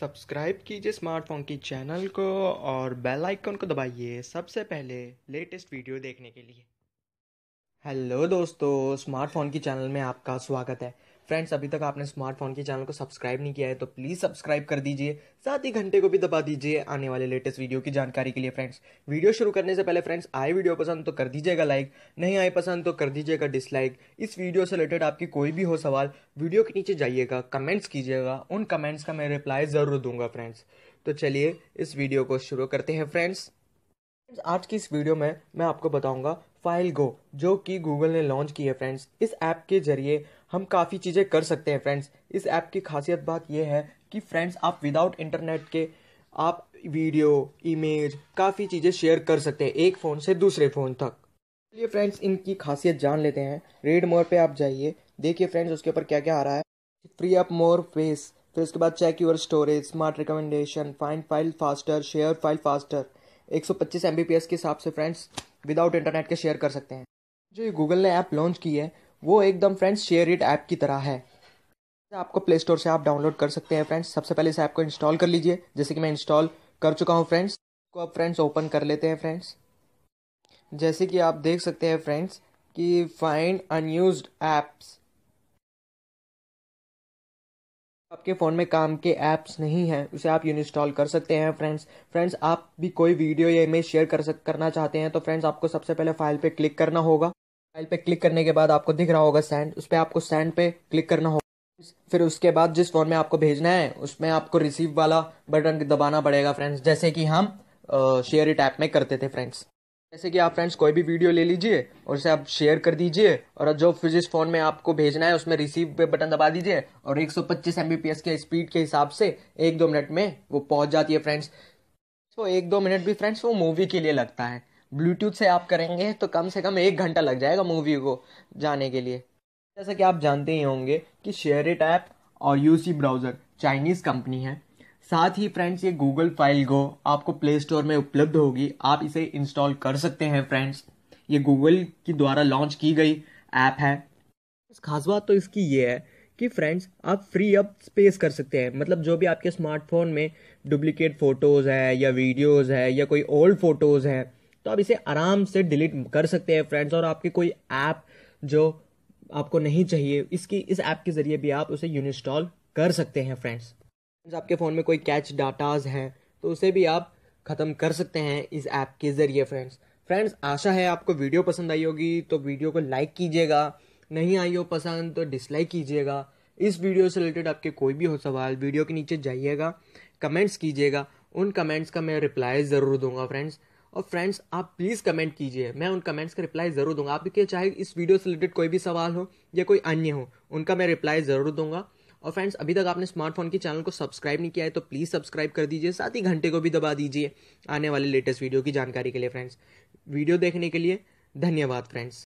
Subscribe कीजिए smartphone की channel को और बेल आइकन को दबाइए सबसे पहले लेटेस्ट वीडियो देखने के लिए। हेलो दोस्तों, स्मार्टफ़ोन की चैनल में आपका स्वागत है। फ्रेंड्स अभी तक आपने स्मार्टफ़ोन के चैनल को सब्सक्राइब नहीं किया है तो प्लीज़ सब्सक्राइब कर दीजिए। साथ ही घंटे को भी दबा दीजिए आने वाले लेटेस्ट वीडियो की जानकारी के लिए फ्रेंड्स वीडियो शुरू करने से पहले फ्रेंड्स आए वीडियो पसंद तो कर दीजिएगा लाइक नहीं आए पसंद तो कर दीजिएगा डिसलाइक इस वीडियो से रिलेटेड आपकी कोई भी हो सवाल वीडियो के नीचे जाइएगा कमेंट्स कीजिएगा, उन कमेंट्स का मैं रिप्लाई ज़रूर दूँगा फ्रेंड्स तो चलिए इस वीडियो को शुरू करते हैं फ्रेंड्स आज की इस वीडियो में मैं आपको बताऊँगा फ़ाइल गो जो कि गूगल ने लॉन्च की है फ्रेंड्स इस ऐप के ज़रिए हम काफ़ी चीज़ें कर सकते हैं फ्रेंड्स इस ऐप की खासियत बात यह है कि फ्रेंड्स आप विदाउट इंटरनेट के आप वीडियो इमेज काफ़ी चीज़ें शेयर कर सकते हैं, एक फ़ोन से दूसरे फ़ोन तक. चलिए फ्रेंड्स इनकी खासियत जान लेते हैं. रेड मोर पे आप जाइए. देखिए फ्रेंड्स उसके ऊपर क्या क्या आ रहा है. फ्री अप मोर फेस फिर उसके बाद check your storage smart recommendation find file faster share file faster 125 M के हिसाब से फ्रेंड्स विदाउट इंटरनेट के शेयर कर सकते हैं। जो ये गूगल ने ऐप लॉन्च की है, वो एकदम फ्रेंड्स शेयर इट ऐप की तरह है। आपको प्ले स्टोर से आप डाउनलोड कर सकते हैं फ्रेंड्स सबसे पहले इस ऐप को इंस्टॉल कर लीजिए। जैसे कि मैं इंस्टॉल कर चुका हूँ फ्रेंड्स को अब फ्रेंड्स ओपन कर लेते हैं फ्रेंड्स जैसे कि आप देख सकते हैं फ्रेंड्स कि फाइंड अनयूज्ड ऐप्स आपके फ़ोन में काम के ऐप्स नहीं हैं, उसे आप इंस्टॉल कर सकते हैं फ्रेंड्स फ्रेंड्स आप भी कोई वीडियो या इमेज शेयर कर सक, करना चाहते हैं तो फ्रेंड्स आपको सबसे पहले फ़ाइल पे क्लिक करना होगा. फ़ाइल पे क्लिक करने के बाद आपको दिख रहा होगा सेंड उस पर आपको सेंड पे क्लिक करना होगा. फिर उसके बाद जिस फ़ोन में आपको भेजना है, उसमें आपको रिसीव वाला बटन दबाना पड़ेगा फ्रेंड्स जैसे कि हम शेयर इट ऐप में करते थे फ्रेंड्स जैसे कि आप फ्रेंड्स कोई भी वीडियो ले लीजिए, और उसे आप शेयर कर दीजिए, और जो जिस फ़ोन में आपको भेजना है, उसमें रिसीव पे बटन दबा दीजिए, और 125 सौ के स्पीड के हिसाब से एक दो मिनट में वो पहुँच जाती है फ्रेंड्स तो एक दो मिनट भी फ्रेंड्स वो मूवी के लिए लगता है। ब्लूटूथ से आप करेंगे तो कम से कम एक घंटा लग जाएगा मूवी को जाने के लिए। जैसा कि आप जानते ही होंगे कि शेयर इट ऐप और यूसी ब्राउज़र चाइनीज़ कंपनी है। साथ ही फ्रेंड्स ये गूगल फ़ाइल गो आपको प्ले स्टोर में उपलब्ध होगी। आप इसे इंस्टॉल कर सकते हैं फ्रेंड्स ये गूगल की द्वारा लॉन्च की गई ऐप है। खास बात तो इसकी ये है कि फ्रेंड्स आप फ्री अप स्पेस कर सकते हैं। मतलब जो भी आपके स्मार्टफ़ोन में डुप्लीकेट फ़ोटोज़ है या वीडियोज़ है या कोई ओल्ड फ़ोटोज़ है तो आप इसे आराम से डिलीट कर सकते हैं फ्रेंड्स और आपकी कोई ऐप जो आपको नहीं चाहिए, इसकी, इस ऐप के ज़रिए भी आप उसे इंस्टॉल कर सकते हैं फ्रेंड्स आपके फ़ोन में कोई कैच डाटाज हैं तो उसे भी आप ख़त्म कर सकते हैं इस ऐप के ज़रिए फ्रेंड्स फ्रेंड्स आशा है आपको वीडियो पसंद आई होगी तो वीडियो को लाइक कीजिएगा. नहीं आई हो पसंद तो डिसलाइक कीजिएगा. इस वीडियो से रिलेटेड आपके कोई भी हो सवाल वीडियो के नीचे जाइएगा कमेंट्स कीजिएगा. उन कमेंट्स का मैं रिप्लाई ज़रूर दूँगा फ्रेंड्स और फ्रेंड्स आप प्लीज़ कमेंट कीजिए. मैं उन कमेंट्स का रिप्लाई ज़रूर दूँगा. आपके चाहे इस वीडियो से रिलेटेड कोई भी सवाल हो या कोई अन्य हो, उनका मैं रिप्लाई ज़रूर दूँगा. और फ्रेंड्स अभी तक आपने स्मार्टफ़ोन के चैनल को सब्सक्राइब नहीं किया है तो प्लीज़ सब्सक्राइब कर दीजिए, साथ ही घंटे को भी दबा दीजिए आने वाले लेटेस्ट वीडियो की जानकारी के लिए फ्रेंड्स वीडियो देखने के लिए धन्यवाद फ्रेंड्स